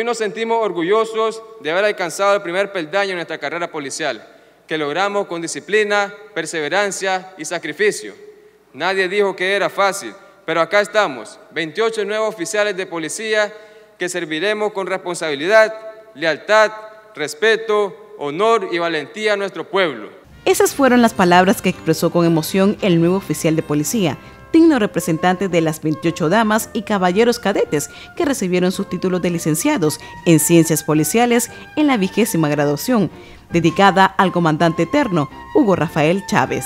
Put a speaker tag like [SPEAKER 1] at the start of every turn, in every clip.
[SPEAKER 1] Hoy nos sentimos orgullosos de haber alcanzado el primer peldaño en nuestra carrera policial, que logramos con disciplina, perseverancia y sacrificio. Nadie dijo que era fácil, pero acá estamos, 28 nuevos oficiales de policía que serviremos con responsabilidad, lealtad, respeto, honor y valentía a nuestro pueblo.
[SPEAKER 2] Esas fueron las palabras que expresó con emoción el nuevo oficial de policía, digno representante de las 28 damas y caballeros cadetes que recibieron sus títulos de licenciados en ciencias policiales en la vigésima graduación, dedicada al comandante eterno Hugo Rafael Chávez.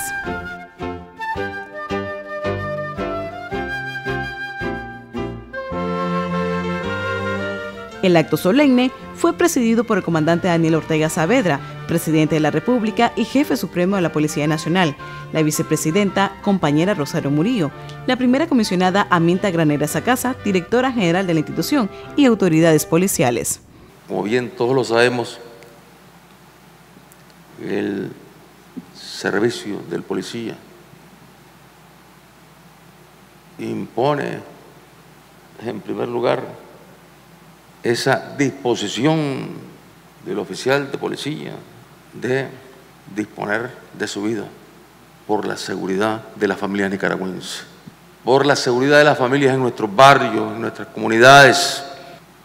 [SPEAKER 2] El acto solemne fue presidido por el comandante Daniel Ortega Saavedra, presidente de la República y jefe supremo de la Policía Nacional, la vicepresidenta, compañera Rosario Murillo, la primera comisionada Aminta Granera Sacasa, directora general de la institución y autoridades policiales.
[SPEAKER 3] Como bien todos lo sabemos, el servicio del policía impone, en primer lugar, esa disposición del oficial de policía de disponer de su vida por la seguridad de las familias nicaragüenses, por la seguridad de las familias en nuestros barrios, en nuestras comunidades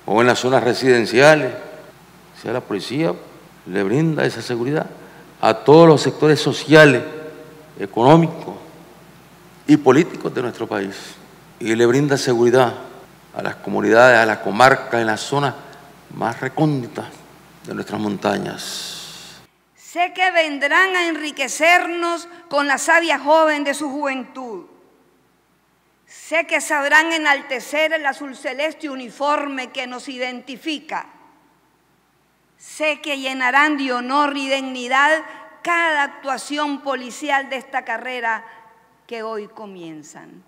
[SPEAKER 3] o en las zonas residenciales. O sea, la policía le brinda esa seguridad a todos los sectores sociales, económicos y políticos de nuestro país y le brinda seguridad a las comunidades, a las comarcas, en las zonas más recónditas de nuestras montañas.
[SPEAKER 4] Sé que vendrán a enriquecernos con la sabia joven de su juventud. Sé que sabrán enaltecer el azul celeste uniforme que nos identifica. Sé que llenarán de honor y dignidad cada actuación policial de esta carrera que hoy comienzan.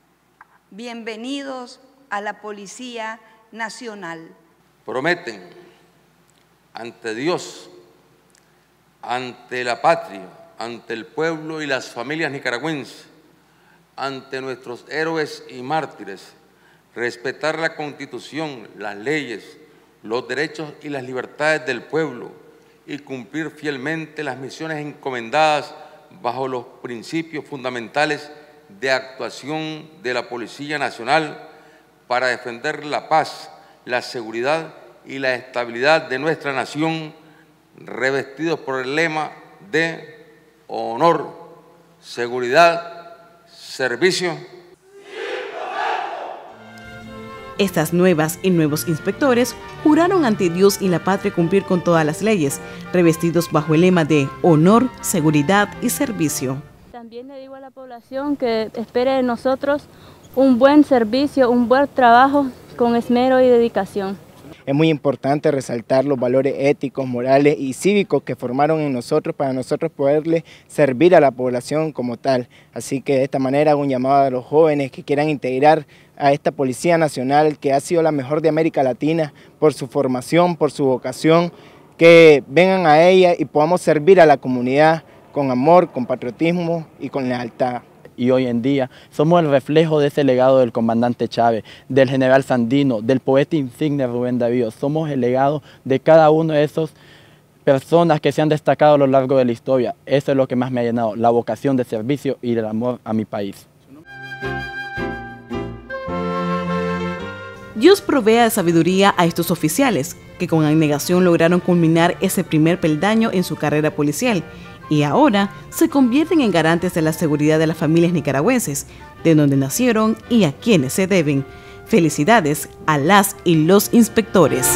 [SPEAKER 4] Bienvenidos a la Policía Nacional.
[SPEAKER 3] Prometen ante Dios, ante la patria, ante el pueblo y las familias nicaragüenses, ante nuestros héroes y mártires, respetar la Constitución, las leyes, los derechos y las libertades del pueblo y cumplir fielmente las misiones encomendadas bajo los principios fundamentales de actuación de la Policía Nacional para defender la paz, la seguridad y la estabilidad de nuestra nación, revestidos por el lema de honor, seguridad, servicio.
[SPEAKER 2] Estas nuevas y nuevos inspectores juraron ante Dios y la patria cumplir con todas las leyes, revestidos bajo el lema de honor, seguridad y servicio.
[SPEAKER 5] También le digo a la población que espere de nosotros un buen servicio, un buen trabajo con esmero y dedicación.
[SPEAKER 6] Es muy importante resaltar los valores éticos, morales y cívicos que formaron en nosotros para nosotros poderle servir a la población como tal. Así que de esta manera hago un llamado a los jóvenes que quieran integrar a esta Policía Nacional que ha sido la mejor de América Latina por su formación, por su vocación, que vengan a ella y podamos servir a la comunidad con amor, con patriotismo y con lealtad
[SPEAKER 7] y hoy en día somos el reflejo de ese legado del comandante Chávez, del general Sandino, del poeta insigne Rubén Darío. Somos el legado de cada uno de esos personas que se han destacado a lo largo de la historia. Eso es lo que más me ha llenado, la vocación de servicio y el amor a mi país.
[SPEAKER 2] Dios provea de sabiduría a estos oficiales, que con abnegación lograron culminar ese primer peldaño en su carrera policial y ahora se convierten en garantes de la seguridad de las familias nicaragüenses, de donde nacieron y a quienes se deben. Felicidades a las y los inspectores.